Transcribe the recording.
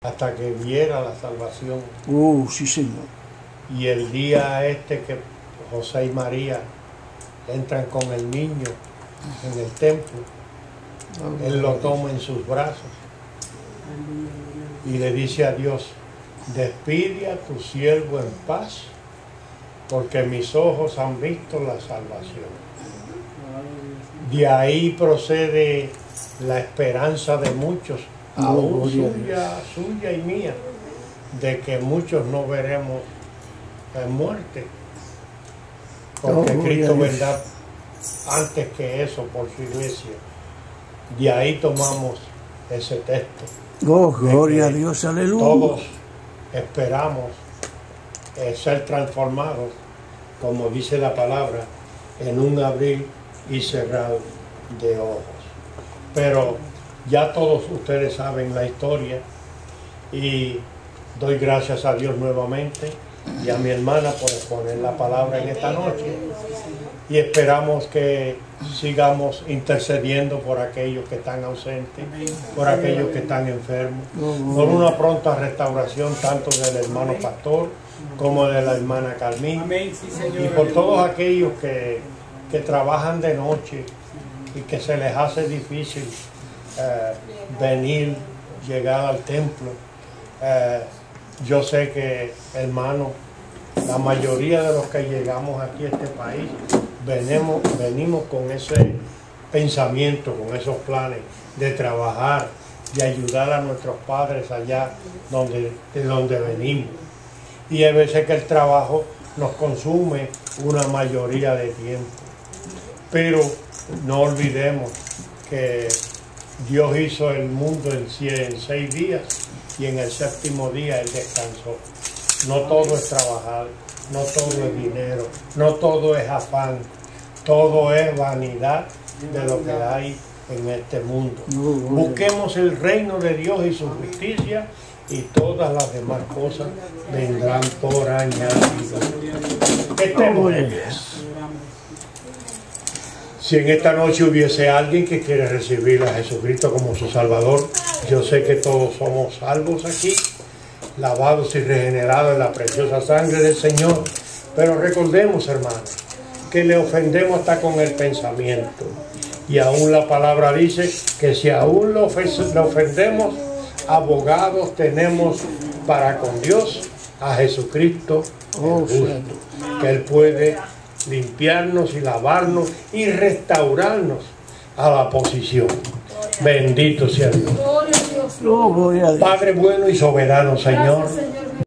hasta que viera la salvación. Uh, sí, Señor. Y el día este que José y María entran con el niño en el templo, él lo toma en sus brazos y le dice a Dios, despide a tu siervo en paz, porque mis ojos han visto la salvación. De ahí procede la esperanza de muchos, aún suya, suya y mía, de que muchos no veremos en muerte. Porque Oh, Cristo vendrá antes que eso por su iglesia. De ahí tomamos ese texto. Oh, gloria a Dios, aleluya. Todos esperamos eh, ser transformados, como dice la palabra, en un abrir y cerrar de ojos. Pero ya todos ustedes saben la historia y doy gracias a Dios nuevamente y a mi hermana por exponer la palabra en esta noche. Y esperamos que sigamos intercediendo por aquellos que están ausentes, por aquellos que están enfermos, por una pronta restauración tanto del hermano pastor como de la hermana Carmín. Y por todos aquellos que, que trabajan de noche y que se les hace difícil eh, venir, llegar al templo. Eh, yo sé que, hermano, la mayoría de los que llegamos aquí a este país venimos, venimos con ese pensamiento, con esos planes de trabajar, de ayudar a nuestros padres allá donde, de donde venimos. Y hay veces que el trabajo nos consume una mayoría de tiempo. Pero no olvidemos que Dios hizo el mundo en, seis días y en el séptimo día Él descansó. No todo es trabajar, no todo es dinero, no todo es afán, todo es vanidad de lo que hay en este mundo. Busquemos el reino de Dios y su justicia y todas las demás cosas vendrán por añadido. Estemos en. Si en esta noche hubiese alguien que quiere recibir a Jesucristo como su Salvador, yo sé que todos somos salvos aquí, lavados y regenerados en la preciosa sangre del Señor. Pero recordemos, hermanos, que le ofendemos hasta con el pensamiento. Y aún la palabra dice que si aún lo ofendemos, abogados tenemos para con Dios a Jesucristo el Oh, justo, que Él puede limpiarnos y lavarnos y restaurarnos a la posición. Bendito sea Dios. Gloria Dios. Padre bueno y soberano, Señor, Gracias, Señor.